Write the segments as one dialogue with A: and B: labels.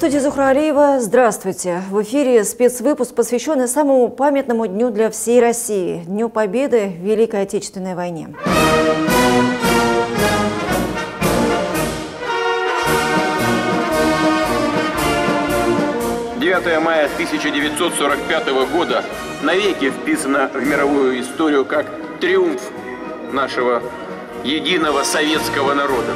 A: студии Зухра. Здравствуйте. В эфире спецвыпуск, посвященный самому памятному дню для всей России – Дню Победы в Великой Отечественной войне.
B: 9 мая 1945 года навеки вписано в мировую историю как триумф нашего единого советского народа.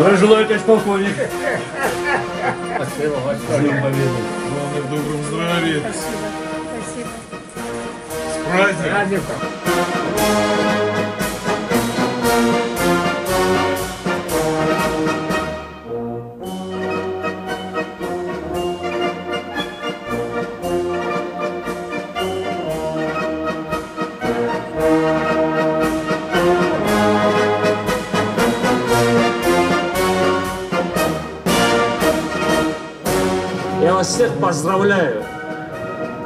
C: Здравия желаю, товарищ полковник.
D: Спасибо, Вася.
C: С.
E: Главное, в добром здравии.
D: Спасибо.
E: С праздником.
D: Праздником.
C: Вас всех поздравляю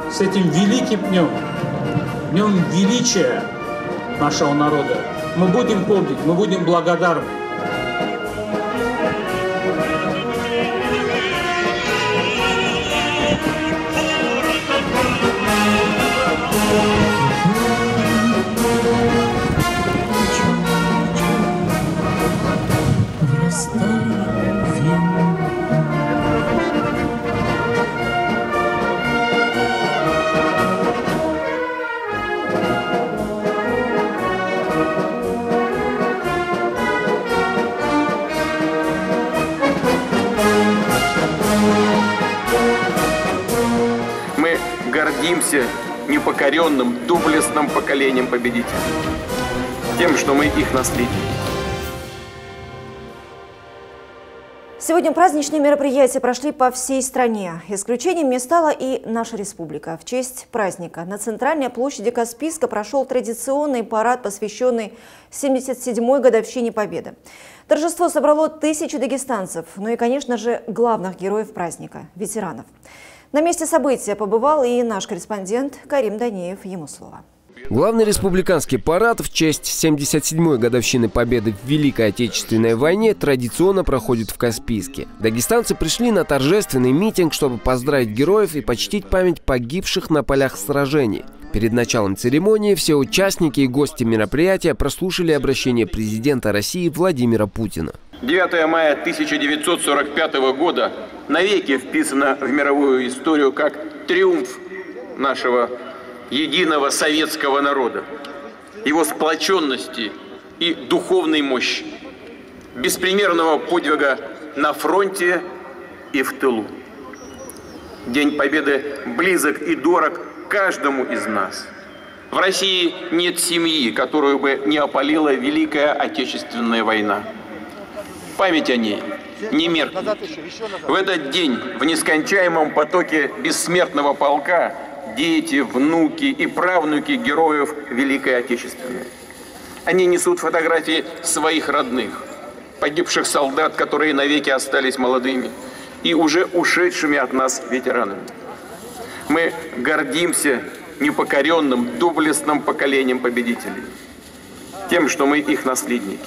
C: с этим великим днем, днем величия нашего народа. Мы будем помнить, мы будем благодарны.
B: Непокоренным, доблестным поколением победителей. Тем, что мы их наследники.
A: Сегодня праздничные мероприятия прошли по всей стране. Исключением не стала и наша республика. В честь праздника на центральной площади Каспийска прошел традиционный парад, посвященный 77-й годовщине Победы. Торжество собрало тысячи дагестанцев, ну и, конечно же, главных героев праздника – ветеранов. На месте события побывал и наш корреспондент Карим Данеев. Ему слово.
F: Главный республиканский парад в честь 77-й годовщины победы в Великой Отечественной войне традиционно проходит в Каспийске. Дагестанцы пришли на торжественный митинг, чтобы поздравить героев и почтить память погибших на полях сражений. Перед началом церемонии все участники и гости мероприятия прослушали обращение президента России Владимира Путина.
B: 9 мая 1945 года навеки вписано в мировую историю как триумф нашего единого советского народа, его сплоченности и духовной мощи, беспримерного подвига на фронте и в тылу. День Победы близок и дорог каждому из нас. В России нет семьи, которую бы не опалила Великая Отечественная война. Память о ней не меркнет. В этот день в нескончаемом потоке бессмертного полка дети, внуки и правнуки героев Великой Отечественной. Они несут фотографии своих родных, погибших солдат, которые навеки остались молодыми, и уже ушедшими от нас ветеранами. Мы гордимся непокоренным, доблестным поколением победителей, тем, что мы их наследники.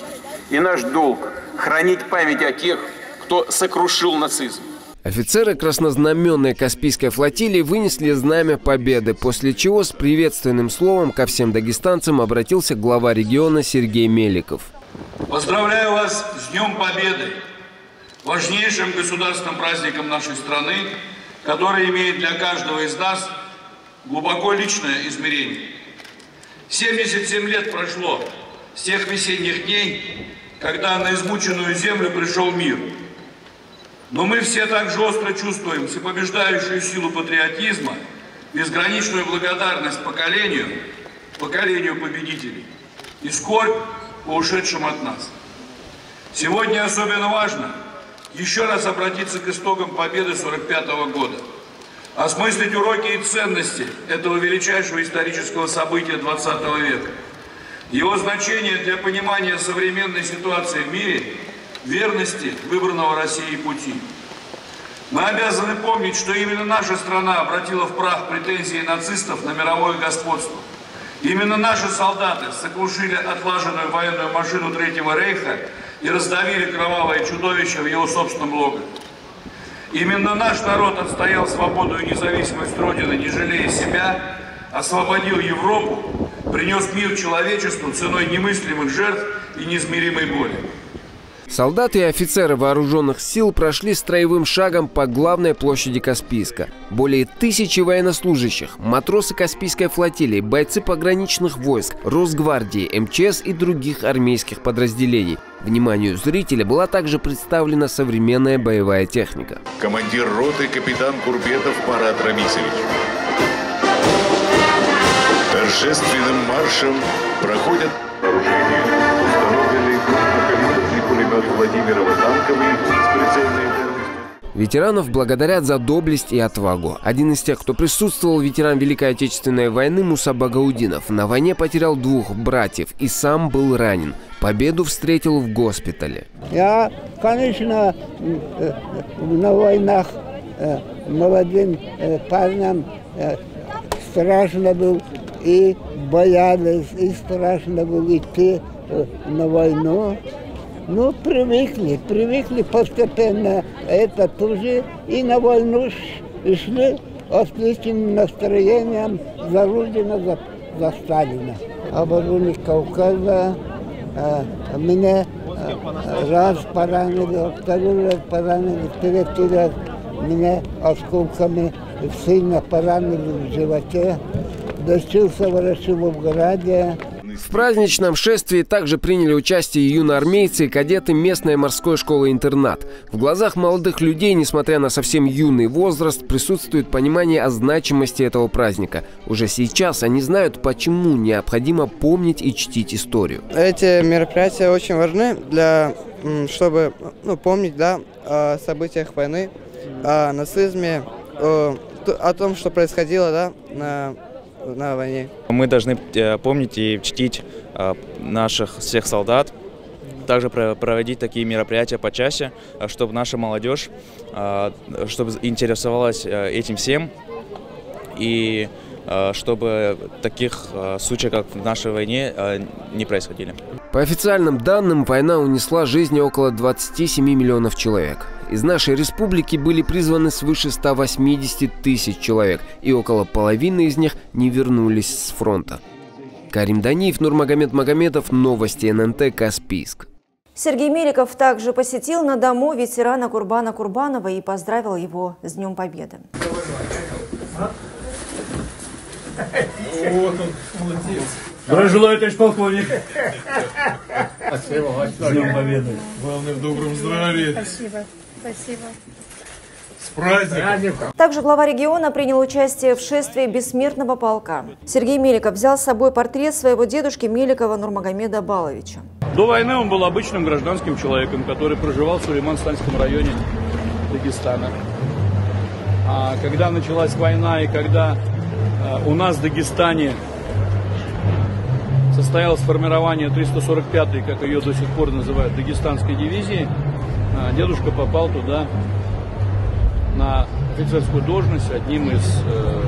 B: И наш долг – хранить память о тех, кто сокрушил нацизм.
F: Офицеры краснознаменной Каспийской флотилии вынесли знамя победы, после чего с приветственным словом ко всем дагестанцам обратился глава региона Сергей Меликов.
G: Поздравляю вас с Днем Победы, важнейшим государственным праздником нашей страны, который имеет для каждого из нас глубоко личное измерение. 77 лет прошло с тех весенних дней, когда на измученную землю пришел мир. Но мы все также остро чувствуем всепобеждающую силу патриотизма, безграничную благодарность поколению, поколению победителей и скорбь по ушедшим от нас. Сегодня особенно важно еще раз обратиться к истокам победы 45 года, осмыслить уроки и ценности этого величайшего исторического события 20 века, Его значение для понимания современной ситуации в мире – верности выбранного Россией пути. Мы обязаны помнить, что именно наша страна обратила в прах претензии нацистов на мировое господство. Именно наши солдаты сокрушили отлаженную военную машину Третьего Рейха и раздавили кровавое чудовище в его собственном логове. Именно наш народ отстоял свободу и независимость Родины, не жалея себя, освободил Европу, принес мир человечеству ценой немыслимых жертв и неизмеримой боли.
F: Солдаты и офицеры вооруженных сил прошли строевым шагом по главной площади Каспийска. Более тысячи военнослужащих, матросы Каспийской флотилии, бойцы пограничных войск, Росгвардии, МЧС и других армейских подразделений. Вниманию зрителя была также представлена современная боевая техника.
H: Командир роты капитан Курбетов Марат Рамисович. Торжественным маршем проходят вооружение, установленный пулемет Владимирова танковый с прицельной.
F: Ветеранов благодарят за доблесть и отвагу. Один из тех, кто присутствовал, ветеран Великой Отечественной войны Муса Багаудинов, на войне потерял двух братьев и сам был ранен. Победу встретил в госпитале.
I: Я, конечно, э, на войнах э, молодым э, парням страшно был и боялись, и страшно было идти на войну. Ну, привыкли, привыкли постепенно это тоже. И на войну шли отличным настроением за Родину, за, за Сталина. Обороны Кавказа э, меня э, раз поранили, второй раз поранили, третий раз меня осколками сильно поранили в животе. Лечился в Ворошиловграде.
F: В праздничном шествии также приняли участие юноармейцы и кадеты местной морской школы-интернат. В глазах молодых людей, несмотря на совсем юный возраст, присутствует понимание о значимости этого праздника. Уже сейчас они знают, почему необходимо помнить и чтить историю.
J: Эти мероприятия очень важны для, чтобы ну, помнить да, о событиях войны, о нацизме, о, том, что происходило да, на на войне.
K: Мы должны помнить и чтить наших всех солдат, также проводить такие мероприятия почаще, чтобы наша молодежь чтобы интересовалась этим всем и чтобы таких случаев, как в нашей войне, не происходили.
F: По официальным данным, война унесла жизни около 27 миллионов человек. Из нашей республики были призваны свыше 180 тысяч человек, и около половины из них не вернулись с фронта. Карим Даниев, Нурмагомед Магомедов, Новости ННТ, Каспийск.
A: Сергей Меликов также посетил на дому ветерана Курбана Курбанова и поздравил его с Днем Победы.
E: Вот он, молодец.
C: Здравия желаю, товарищ полковник.
D: Спасибо,
E: С Днем Победы. Главное в добром здравии.
D: Спасибо. Спасибо.
E: С праздником.
A: Также глава региона принял участие в шествии бессмертного полка. Сергей Меликов взял с собой портрет своего дедушки Меликова Нурмагомеда Баловича.
L: До войны он был обычным гражданским человеком, который проживал в Сулейман-Станском районе Дагестана. А когда началась война и когда э, у нас в Дагестане состоялось формирование 345-й, как ее до сих пор называют, Дагестанской дивизии, дедушка попал туда на офицерскую должность одним из э,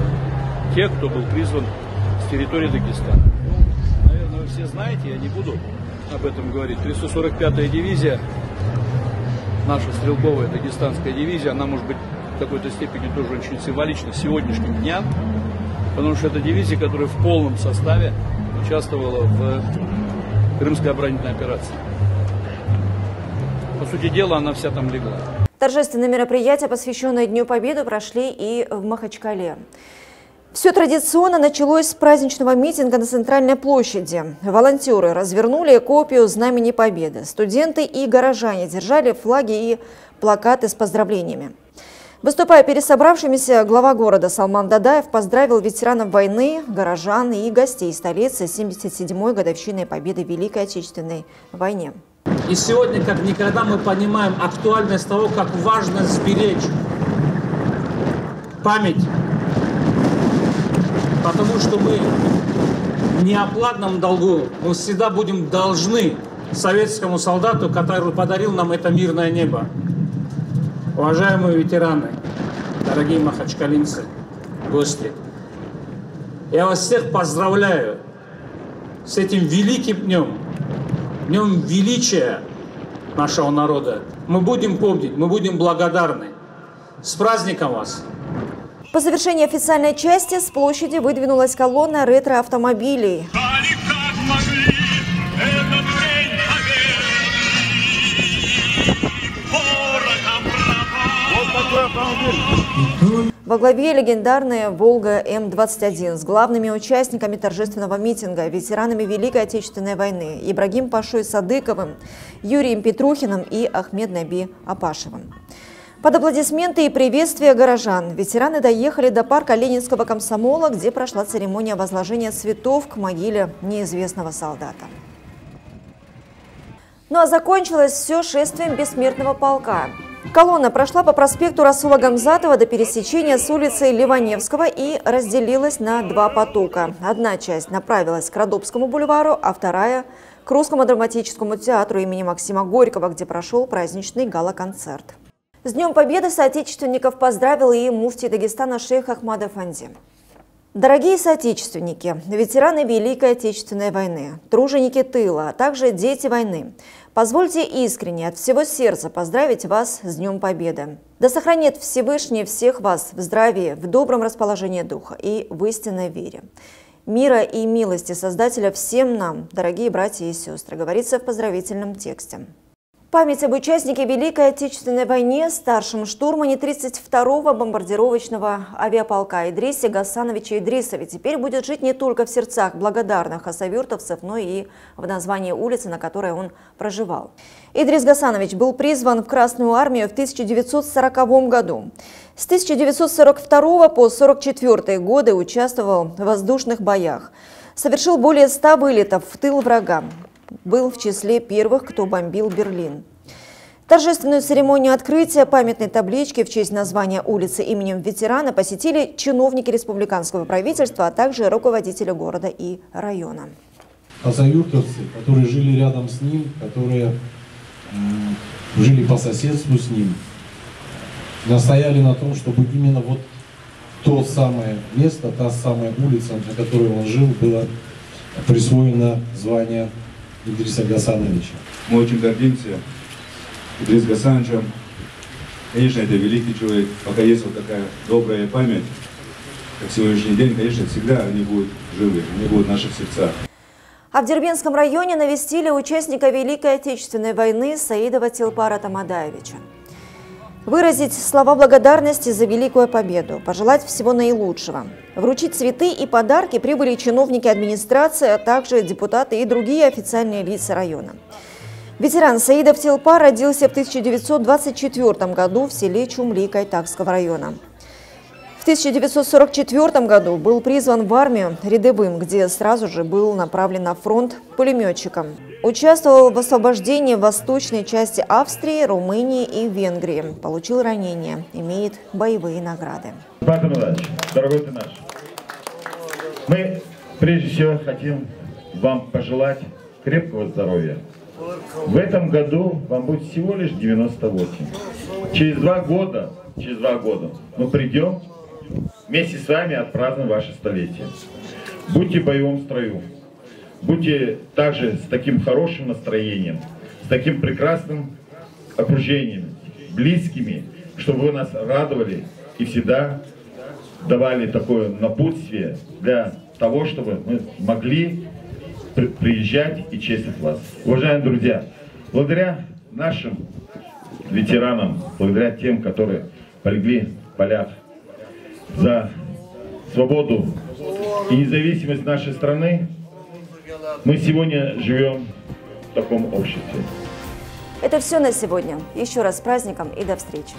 L: тех, кто был призван с территории Дагестана. Ну, наверное, вы все знаете, я не буду об этом говорить. 345-я дивизия, наша стрелковая дагестанская дивизия, она может быть в какой-то степени тоже очень символична сегодняшним дням, потому что это дивизия, которая в полном составе участвовала в Крымской оборонительной операции. Сути дела, она вся там легла.
A: Торжественные мероприятия, посвященные Дню Победы, прошли и в Махачкале. Все традиционно началось с праздничного митинга на Центральной площади. Волонтеры развернули копию Знамени Победы. Студенты и горожане держали флаги и плакаты с поздравлениями. Выступая перед собравшимися, глава города Салман Дадаев поздравил ветеранов войны, горожан и гостей столицы 77-й годовщиной победы в Великой Отечественной войне.
C: И сегодня, как никогда, мы понимаем актуальность того, как важно сберечь память, потому что мы в неоплатном долгу. Мы всегда будем должны советскому солдату, который подарил нам это мирное небо. Уважаемые ветераны, дорогие махачкалинцы, гости, я вас всех поздравляю с этим великим днем, днем величия нашего народа. Мы будем помнить, мы будем благодарны. С праздником вас!
A: По завершении официальной части с площади выдвинулась колонна ретро-автомобилей. Во главе легендарная «Волга М-21» с главными участниками торжественного митинга, ветеранами Великой Отечественной войны Ибрагим Пашой Садыковым, Юрием Петрухиным и Ахмед Наби Апашевым. Под аплодисменты и приветствия горожан ветераны доехали до парка Ленинского комсомола, где прошла церемония возложения цветов к могиле неизвестного солдата. Ну а закончилось все шествием бессмертного полка. Колонна прошла по проспекту Расула Гамзатова до пересечения с улицей Ливаневского и разделилась на два потока. Одна часть направилась к Родопскому бульвару, а вторая – к Русскому драматическому театру имени Максима Горького, где прошел праздничный гала-концерт. С Днем Победы соотечественников поздравил и муфтий Дагестана шейх Ахмад Афанди. Дорогие соотечественники, ветераны Великой Отечественной войны, труженики тыла, а также дети войны, позвольте искренне от всего сердца поздравить вас с Днем Победы. Да сохранит Всевышний всех вас в здравии, в добром расположении духа и в истинной вере. Мира и милости Создателя всем нам, дорогие братья и сестры, говорится в поздравительном тексте. Память об участнике Великой Отечественной войне, старшем штурмане 32-го бомбардировочного авиаполка Идрисе Гасановича Идрисове теперь будет жить не только в сердцах благодарных хасавюртовцев, но и в названии улицы, на которой он проживал. Идрис Гасанович был призван в Красную армию в 1940 году. С 1942 по 1944 годы участвовал в воздушных боях. Совершил более 100 вылетов в тыл врага был в числе первых, кто бомбил Берлин. Торжественную церемонию открытия памятной таблички в честь названия улицы именем ветерана посетили чиновники республиканского правительства, а также руководители города и района.
M: Хасавюртовцы, которые жили рядом с ним, которые э, жили по соседству с ним, настояли на том, чтобы именно вот то самое место, та самая улица, на которой он жил, было присвоено звание Идриса Гасановича.
N: Мы очень гордимся Идрис Гасановичем. Конечно, это великий человек. Пока есть вот такая добрая память, как сегодняшний день, конечно, всегда они будут живы, они будут в наших сердцах.
A: А в Дербенском районе навестили участника Великой Отечественной войны Саидова Тилпара Тамадаевича. Выразить слова благодарности за великую победу, пожелать всего наилучшего. Вручить цветы и подарки прибыли чиновники администрации, а также депутаты и другие официальные лица района. Ветеран Саидов Телпа родился в 1924 году в селе Чумли Кайтакского района. В 1944 году был призван в армию рядовым, где сразу же был направлен на фронт пулеметчиком. Участвовал в освобождении восточной части Австрии, Румынии и Венгрии. Получил ранения, имеет боевые награды.
O: Павел Иванович, дорогой ты наш, мы прежде всего хотим вам пожелать крепкого здоровья. В этом году вам будет всего лишь 98. Через два года, через два года мы придем вместе с вами отпразднуем ваше столетие. Будьте в боевом строю. Будьте также с таким хорошим настроением, с таким прекрасным окружением, близкими, чтобы вы нас радовали и всегда давали такое напутствие для того, чтобы мы могли приезжать и чествовать вас. Уважаемые друзья, благодаря нашим ветеранам, благодаря тем, которые полегли в полях за свободу и независимость нашей страны, мы сегодня живем в таком обществе.
A: Это все на сегодня. Еще раз с праздником и до встречи.